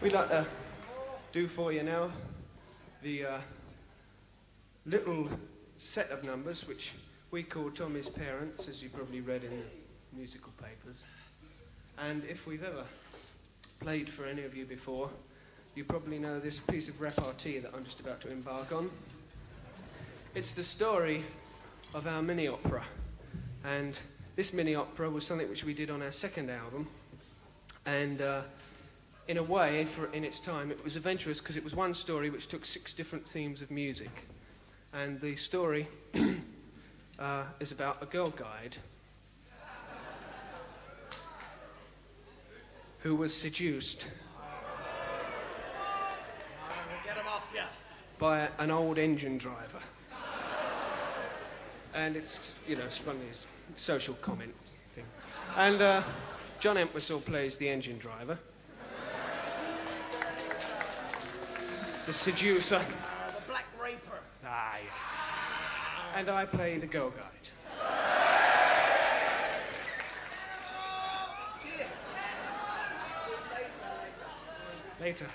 we'd like to do for you now the uh, little set of numbers which we call Tommy's Parents, as you probably read in the musical papers. And if we've ever played for any of you before, you probably know this piece of repartee that I'm just about to embark on. It's the story of our mini opera. And this mini opera was something which we did on our second album. And uh, in a way, for, in its time, it was adventurous because it was one story which took six different themes of music. And the story uh, is about a girl guide who was seduced by an old engine driver. And it's, you know, it's funny, social comment thing. And uh, John Entwistle plays the engine driver. The seducer. Uh, the Black Raper. Ah, yes. And I play the girl guide. Later.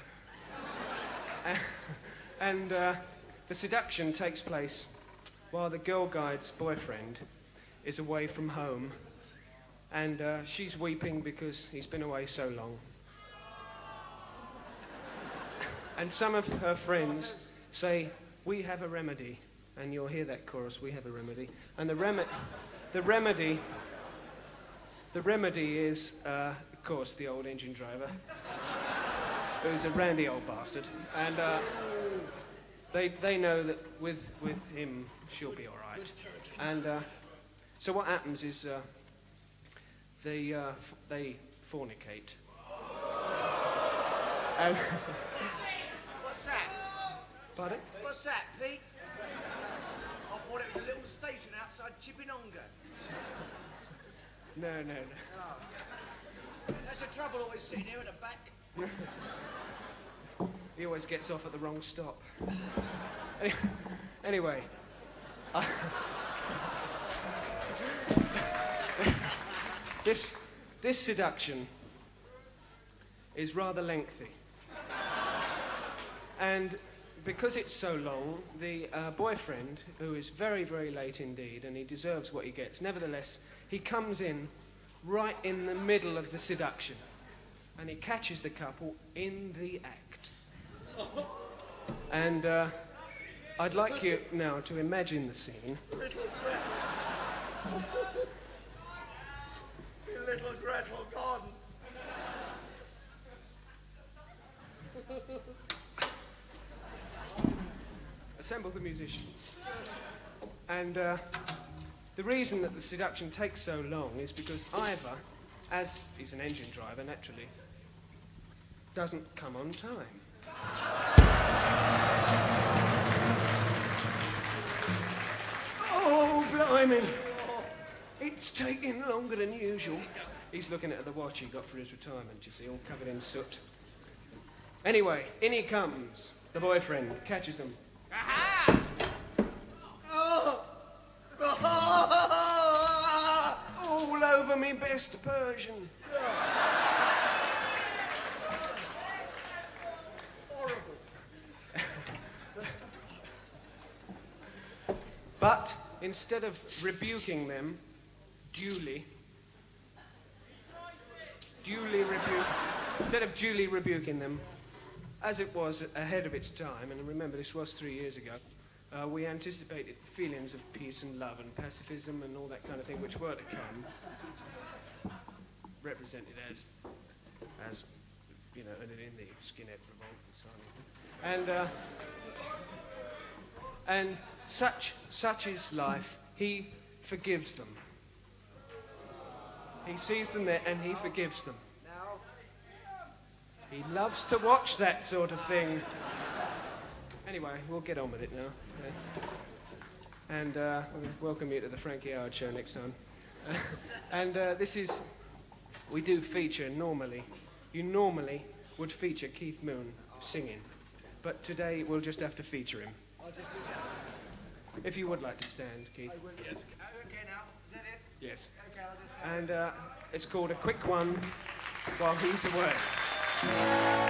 and uh, the seduction takes place while the girl guide's boyfriend is away from home. And uh, she's weeping because he's been away so long. And some of her friends say, We have a remedy. And you'll hear that chorus, We have a remedy. And the, rem- the remedy. The remedy is, uh, of course, the old engine driver, who's a randy old bastard. And uh, they, they know that with, with him, she'll be all right. And uh, so what happens is uh, they, uh, f- they fornicate. And, What's that? pardon? What's that, Pete? I thought it was a little station outside Chippinonga. No, no, no. That's the trouble always sitting here at the back. He always gets off at the wrong stop. Any- Anyway. I- this, this seduction is rather lengthy. And because it's so long, the uh, boyfriend, who is very, very late indeed, and he deserves what he gets, nevertheless, he comes in right in the middle of the seduction. And he catches the couple in the act. And uh, I'd like you now to imagine the scene. Little Gretel. Gone. Assemble the musicians. And uh, the reason that the seduction takes so long is because Ivor, as he's an engine driver naturally, doesn't come on time. Oh, blimey! It's taking longer than usual. He's looking at the watch he got for his retirement, you see, all covered in soot. Anyway, in he comes. The boyfriend catches them. All over me best Persian. But instead of rebuking them duly, duly rebuke, instead of duly rebuking them, as it was ahead of its time, and remember this was three years ago, uh, we anticipated feelings of peace and love and pacifism and all that kind of thing which were to come, represented as, as you know, in the skinhead revolt and so on. And, uh, and such, such is life. He forgives them. He sees them there and he forgives them. He loves to watch that sort of thing. Anyway, we'll get on with it now. And uh, welcome you to the Frankie Howerd show next time. and uh, this is, we do feature normally. You normally would feature Keith Moon singing, but today we'll just have to feature him. If you would like to stand, Keith. I will. Yes. Okay now. Is that it? Yes. Okay, I'll just. And uh, it's called A Quick One While He's Away.